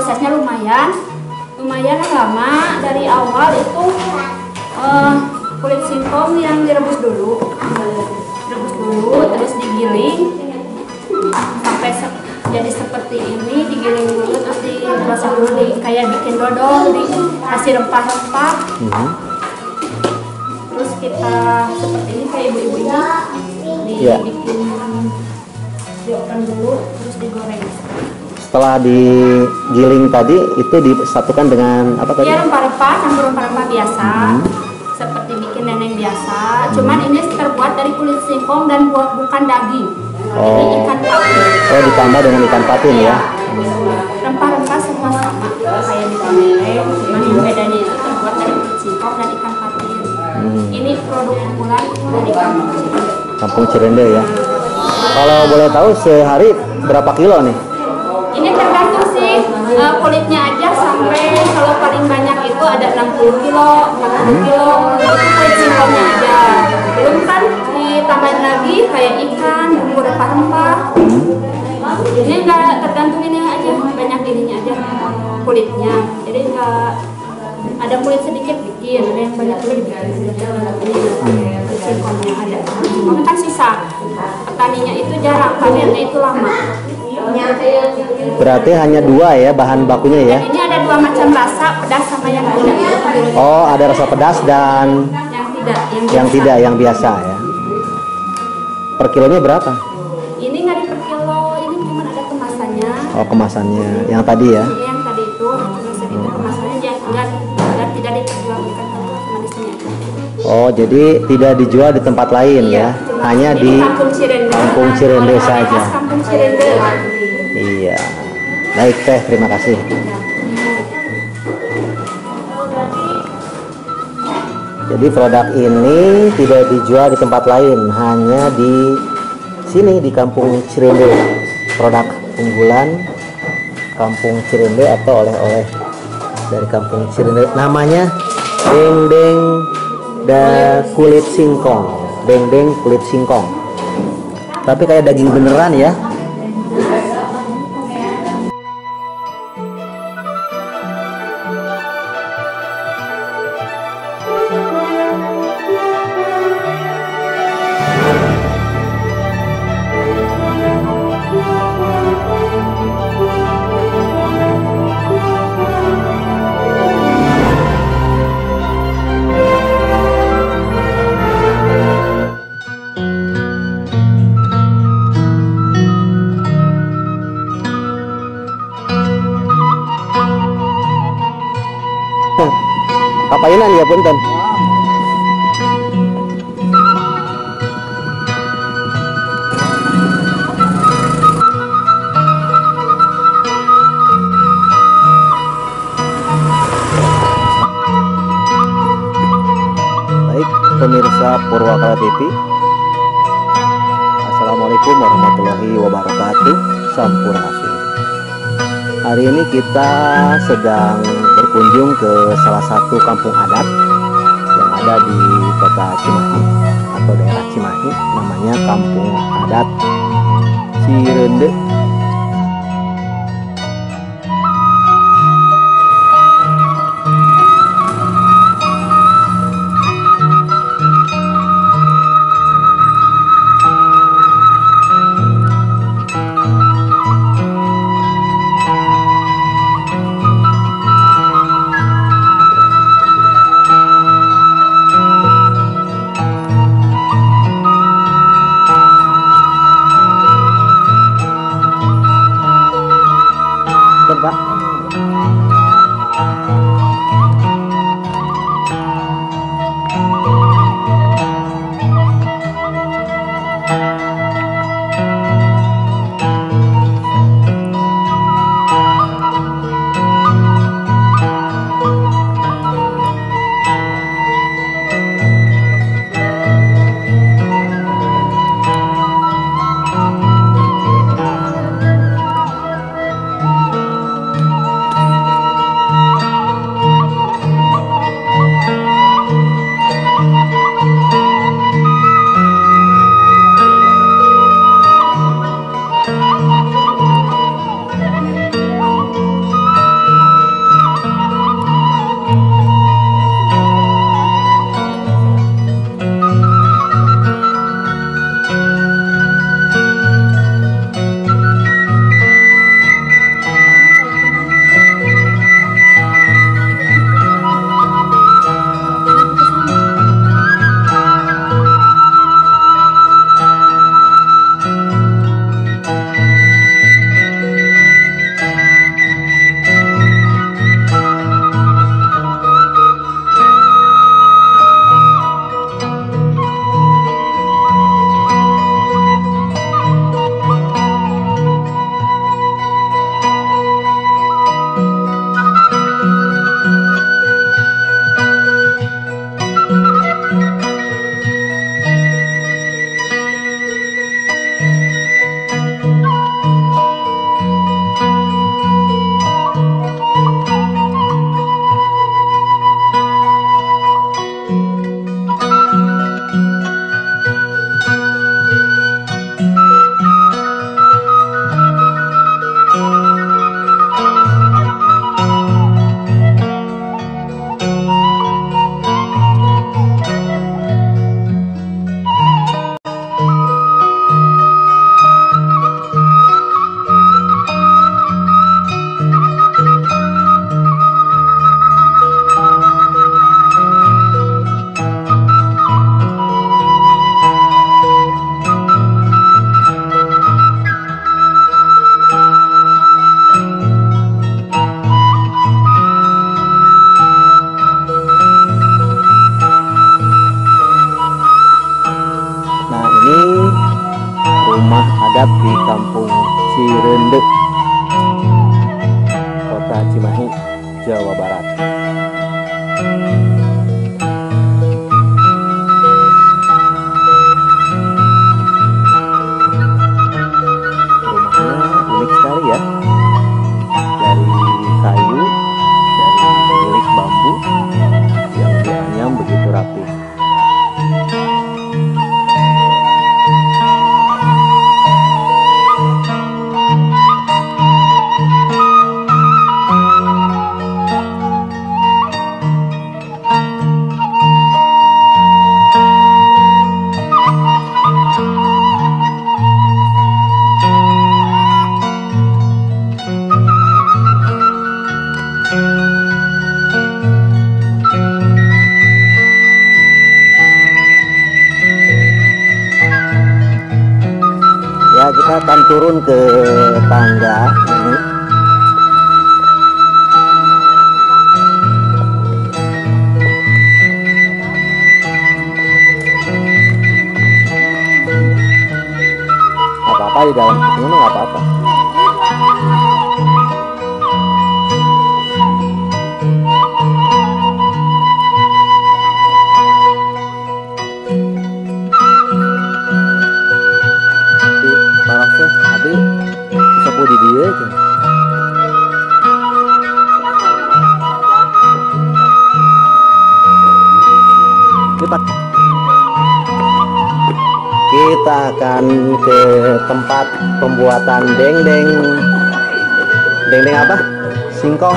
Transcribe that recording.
prosesnya lumayan, lumayan lama. Dari awal itu eh, kulit singkong yang direbus dulu, direbus dulu, terus digiling sampai se- jadi seperti ini, digiling dulu, terus diproses dulu, di, kayak bikin dodol, dikasih rempah-rempah Mhm. terus kita seperti ini kayak ibu-ibu ini Iya. dibikin di oven dulu terus digoreng Setelah digiling tadi itu disatukan dengan apa tadi? ya rempah-rempah campur rempah-rempah biasa Hmm. seperti bikin neneng biasa cuman ini terbuat dari kulit singkong dan buat bukan daging Oh. ini ikan patin Oh ditambah dengan ikan patin ya? rempah-rempah semua sama kayak di neneng cuman bedanya itu terbuat dari kulit singkong dan ikan patin Hmm. ini produk unggulan dari kampung Cirende. Kampung Cirende ya. Kalau boleh tahu sehari berapa kilo nih? Ini tergantung sih eh, kulitnya aja sampai kalau paling banyak itu ada 60 kilo, 40 kilo, itu kulit singkongnya aja. Belum kan ditambahin lagi kayak ikan, bumbu rempah-rempah. Ini enggak tergantung ini aja, banyak ininya aja kulitnya. Jadi enggak ada kulit sedikit bikin, ada yang banyak kulit bikin. Ini kulit singkongnya ada. Kan sisa. Petaninya itu jarang, panennya itu lama. Berarti hanya dua ya bahan bakunya ya? Ini ada dua macam rasa, pedas sama yang tidak. Oh ada rasa pedas dan Yang tidak, yang, yang biasa. tidak yang biasa ya. Per kilonya berapa? Ini nggak di per kilo, ini cuma ada kemasannya. Oh kemasannya yang tadi ya? Yang tadi itu kemasannya, dia nggak nggak tidak diperjualbelikan cuma di sini aja. Oh jadi tidak dijual di tempat lain ya? Iya, cuma Hanya di Kampung Cirende. Kampung Cirende saja. Kampung Cirende. Baik teh terima kasih. Jadi produk ini tidak dijual di tempat lain, hanya di sini di Kampung Cirende. Produk unggulan Kampung Cirende atau oleh-oleh dari Kampung Cirende. Namanya dendeng da kulit singkong. Dendeng kulit singkong. Tapi kayak daging beneran ya. Kapainan ya punten. Baik, pemirsa Purwakala TV. Assalamualaikum warahmatullahi wabarakatuh. Sampurasun. Hari ini kita sedang berkunjung ke salah satu kampung adat yang ada di kota Cimahi atau daerah Cimahi, namanya Kampung Adat Cirende. Música Jawa Barat turun ke tangga. Ini apa apa di dalam ini apa-apa kita kita akan ke tempat pembuatan dendeng dendeng apa? Singkong.